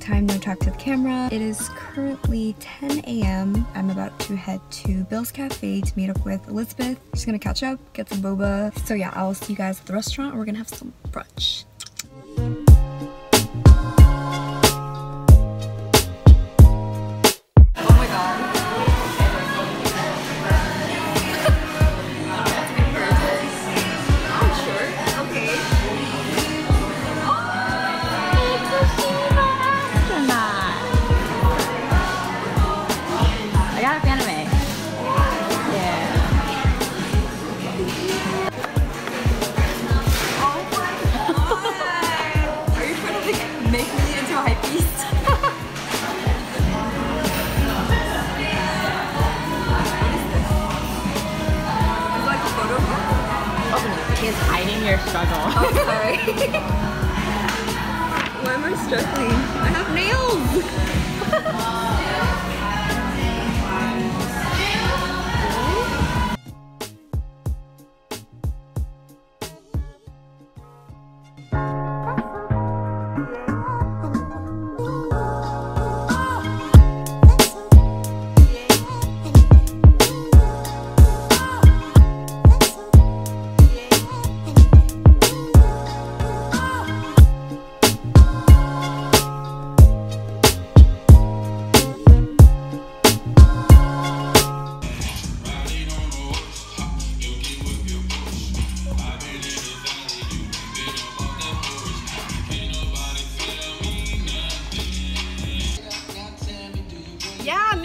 time no talk to the camera. It is currently 10 a.m. I'm about to head to Bill's Cafe to meet up with Elizabeth. She's gonna catch up, get some boba. So yeah, I'll see you guys at the restaurant. We're gonna have some brunch. Is hiding your struggle. Oh, sorry. Why am I struggling? I have nails! Yeah,